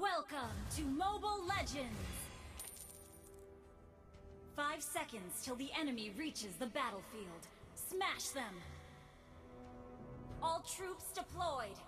Welcome to Mobile Legends! Five seconds till the enemy reaches the battlefield. Smash them! All troops deployed!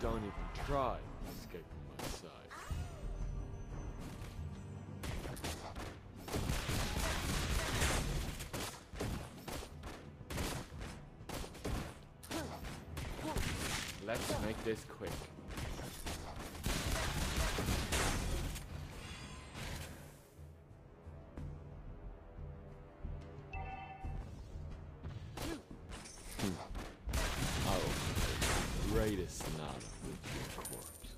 Don't even try escaping Let's make this quick. Hmm. I will greatest sonata with your corpse.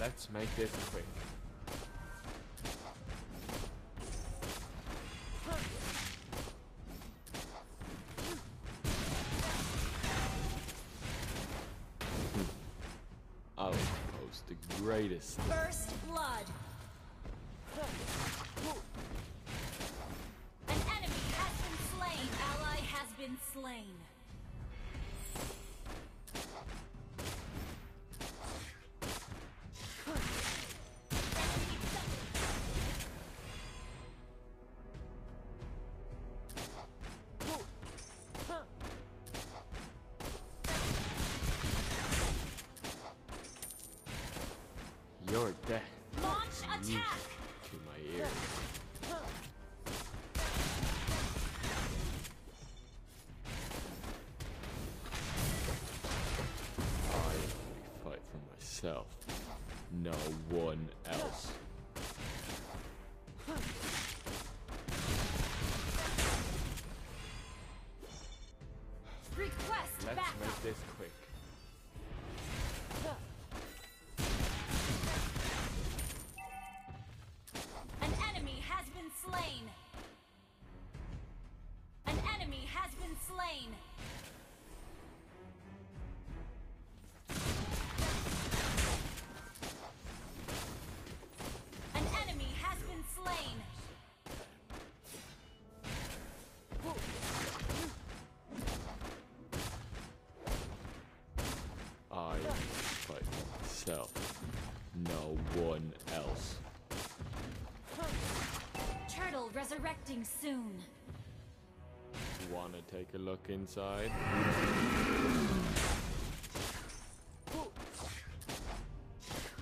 Let's make this quick. Greatest First Blood! An enemy has been slain! Ally has been slain! Your death Launch attack! to my ears. I only fight for myself, no one else. Request Let's backup! make this quick. Slain! An enemy has been slain! I fight myself, no one else. Turtle resurrecting soon. Wanna take a look inside?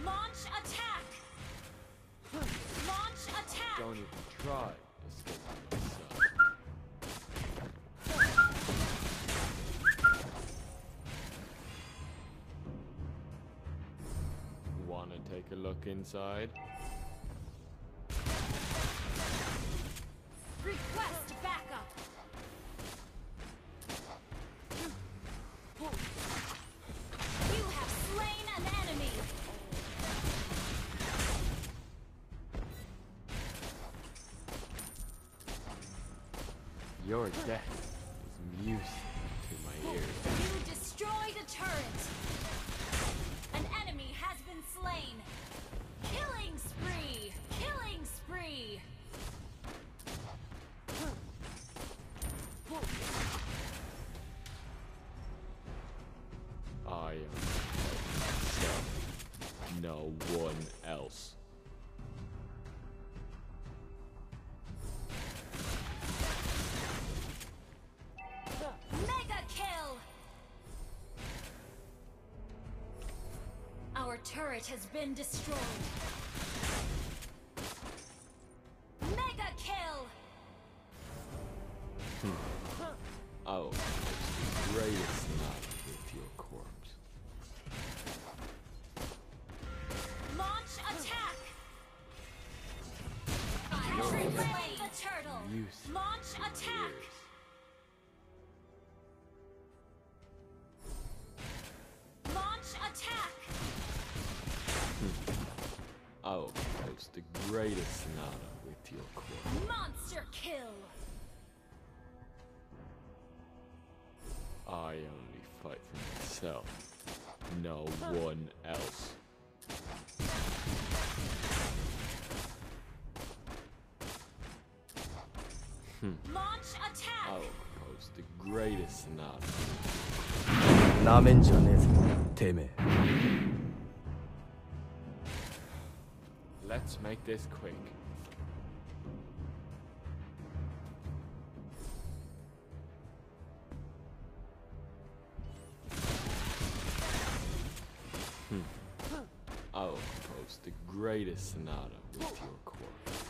Launch attack! Launch attack! Don't even try myself. Wanna take a look inside? Your death is music to my ears. You destroyed a turret! Our turret has been destroyed. Mega kill! I will post the greatest sonata with your corpse. Launch attack! Triple the turtle! Launch attack! With your. Monster kill! I only fight for myself, no one else. Launch attack! I will propose the greatest sonata. 남은 전에서 대매. Let's make this quick. Hmm. I will compose the greatest sonata with your corpse.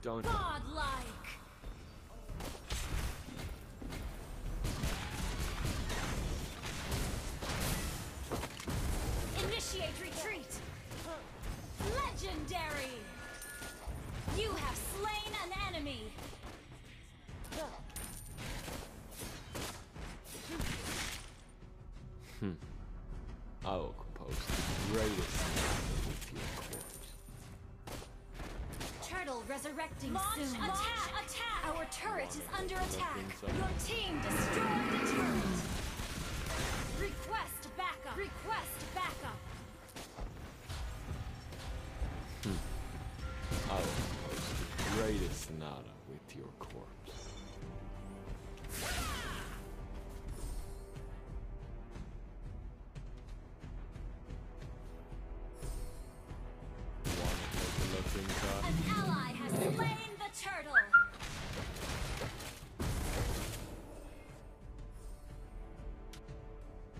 Don't Godlike! I will compose the greatest sonata with your corpse. Turtle resurrecting Launch soon. Attack! attack! Our turret is under attack. Your team destroyed a turret. Request backup. Request backup. Hmm. I will compose the greatest sonata with your corpse.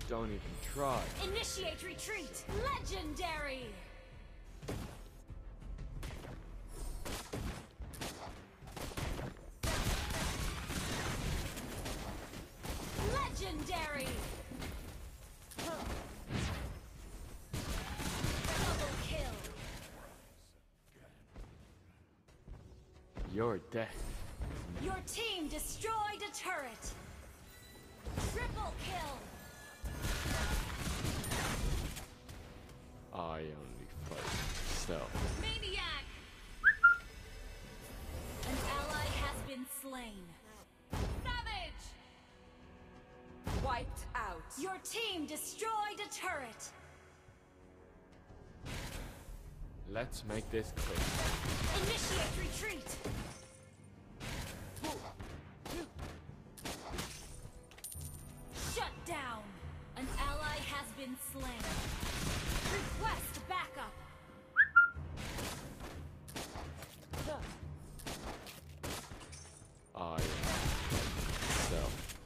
Don't even try. Initiate retreat. Legendary. Legendary. Double kill. Your death. Your team destroyed a turret. Triple kill. I only fight myself. Maniac. An ally has been slain. Savage. Wiped out. Your team destroyed a turret. Let's make this quick. Initiate retreat. Slain. Request backup. I myself.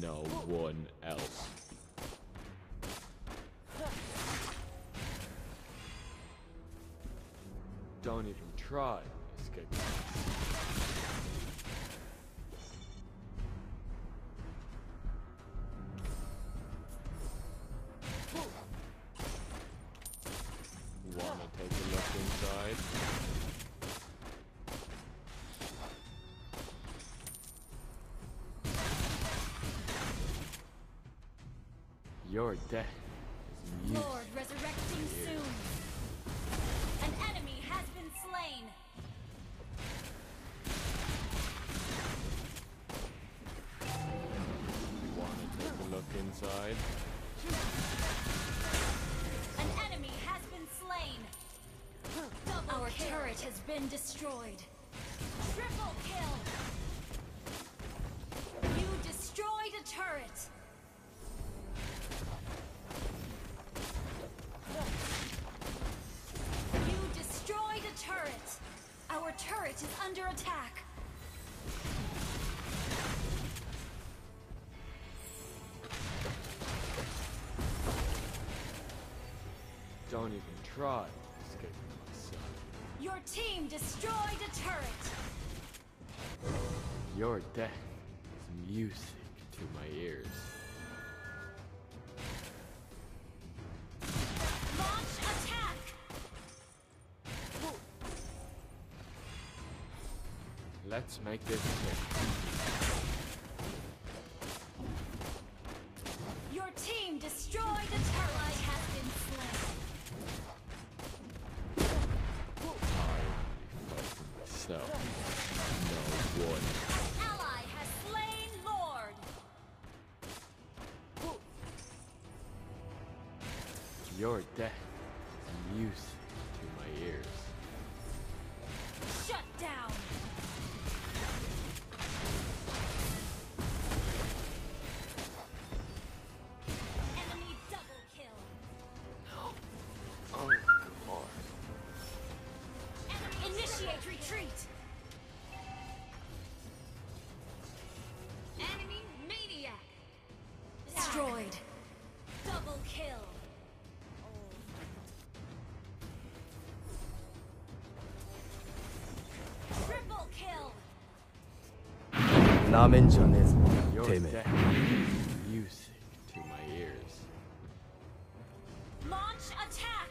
No one else. Don't even try escaping. Look inside? Your death is music. Lord resurrecting soon. An enemy has been slain. Wanna take a look inside? An enemy has been slain. Our turret has been destroyed. Triple kill. You destroyed a turret. You destroyed a turret. Our turret is under attack. Don't even try. Your team destroyed a turret. Your death is music to my ears. Launch attack. Let's make this quick. Myself. No one. Ally has slain Lord. Your death is なめんじゃねえぞ Your てめ death え is music to my ears. Launch attack.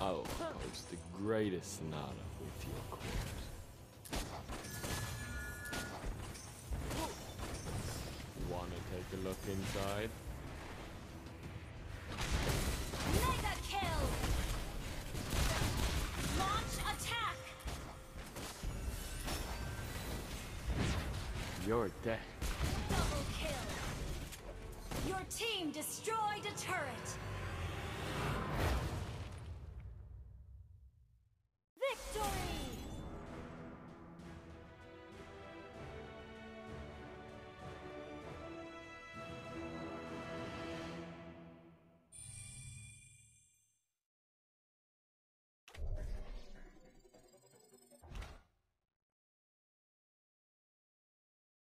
I will compose the greatest sonata with your chords. Wanna take a look inside? Your death